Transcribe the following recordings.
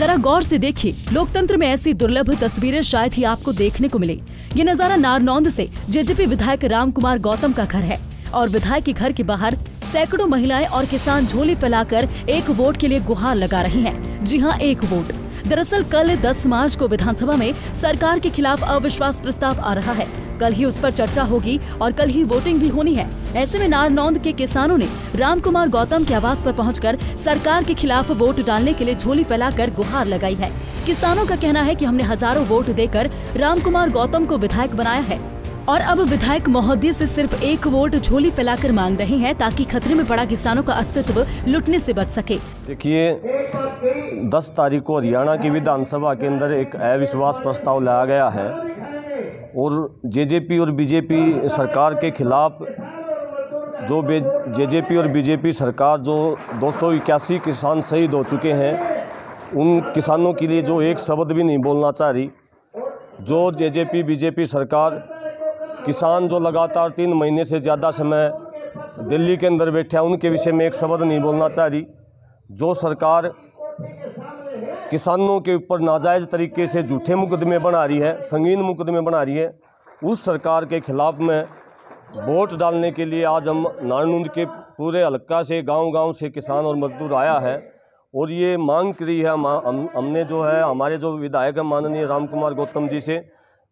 जरा गौर से देखिए। लोकतंत्र में ऐसी दुर्लभ तस्वीरें शायद ही आपको देखने को मिले। ये नज़ारा नारनौंद से जेजेपी विधायक राम कुमार गौतम का घर है और विधायक के घर के बाहर सैकड़ों महिलाएँ और किसान झोली फैलाकर एक वोट के लिए गुहार लगा रही हैं। जी हाँ, एक वोट। दरअसल कल 10 मार्च को विधानसभा में सरकार के खिलाफ अविश्वास प्रस्ताव आ रहा है। कल ही उस पर चर्चा होगी और कल ही वोटिंग भी होनी है। ऐसे में नारनौंद के किसानों ने राम कुमार गौतम के आवास पर पहुंचकर सरकार के खिलाफ वोट डालने के लिए झोली फैलाकर गुहार लगाई है। किसानों का कहना है कि हमने हज़ारों वोट देकर राम कुमार गौतम को विधायक बनाया है। और अब विधायक महोदय से सिर्फ़ एक वोट झोली फैलाकर मांग रहे हैं ताकि खतरे में पड़ा किसानों का अस्तित्व लुटने से बच सके। देखिए 10 तारीख को हरियाणा की विधानसभा के अंदर एक अविश्वास प्रस्ताव लाया गया है और जेजेपी और बीजेपी सरकार के खिलाफ जो जेजेपी और बीजेपी सरकार जो दो सौ इक्यासी किसान शहीद हो चुके हैं, उन किसानों के लिए जो एक शब्द भी नहीं बोलना चाह रही। जो जेजेपी, बीजेपी सरकार किसान जो लगातार तीन महीने से ज़्यादा समय दिल्ली के अंदर बैठे हैं, उनके विषय में एक शब्द नहीं बोलना चाह रही। जो सरकार किसानों के ऊपर नाजायज़ तरीके से झूठे मुकदमे बना रही है संगीन मुकदमे बना रही है। उस सरकार के खिलाफ में वोट डालने के लिए आज हम नारनूंद के पूरे हल्का से गांव-गांव से किसान और मजदूर आया है और ये मांग करी है। हम, हम हमने जो है हमारे जो विधायक हैं माननीय राम कुमार गौतम जी से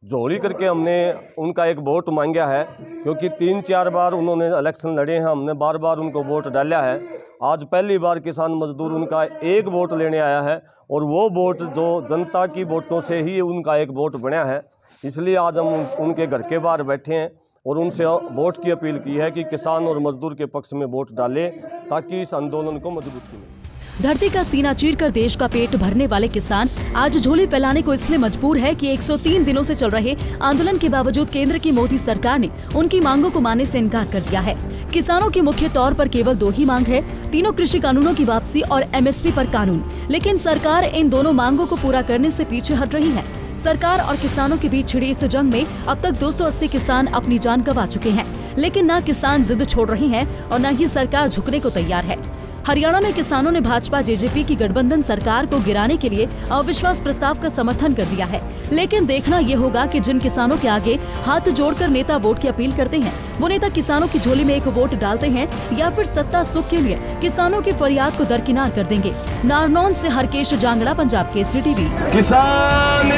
जोड़ी करके हमने उनका एक वोट मांगा है क्योंकि तीन चार बार उन्होंने इलेक्शन लड़े हैं हमने बार बार उनको वोट डाला है। आज पहली बार किसान मजदूर उनका एक वोट लेने आया है और वो वोट जो जनता की वोटों से ही उनका एक वोट बना है। इसलिए आज हम उनके घर के बाहर बैठे हैं और उनसे वोट की अपील की है कि किसान और मजदूर के पक्ष में वोट डालें ताकि इस आंदोलन को मजबूती मिले धरती का सीना चीर कर देश का पेट भरने वाले किसान आज झोली फैलाने को इसलिए मजबूर है कि 103 दिनों से चल रहे आंदोलन के बावजूद केंद्र की मोदी सरकार ने उनकी मांगों को मानने से इनकार कर दिया है। किसानों की मुख्य तौर पर केवल दो ही मांग है, तीनों कृषि कानूनों की वापसी और एमएसपी पर कानून। लेकिन सरकार इन दोनों मांगों को पूरा करने से पीछे हट रही है। सरकार और किसानों के बीच छिड़ी इस जंग में अब तक 280 किसान अपनी जान गंवा चुके हैं। लेकिन न किसान जिद छोड़ रहे हैं और न ही सरकार झुकने को तैयार है। हरियाणा में किसानों ने भाजपा जेजेपी की गठबंधन सरकार को गिराने के लिए अविश्वास प्रस्ताव का समर्थन कर दिया है। लेकिन देखना ये होगा कि जिन किसानों के आगे हाथ जोड़कर नेता वोट की अपील करते हैं, वो नेता किसानों की झोली में एक वोट डालते हैं या फिर सत्ता सुख के लिए किसानों की फरियाद को दरकिनार कर देंगे। नारनौन से हरकेश जांगड़ा, पंजाब केसरी टीवी। किसान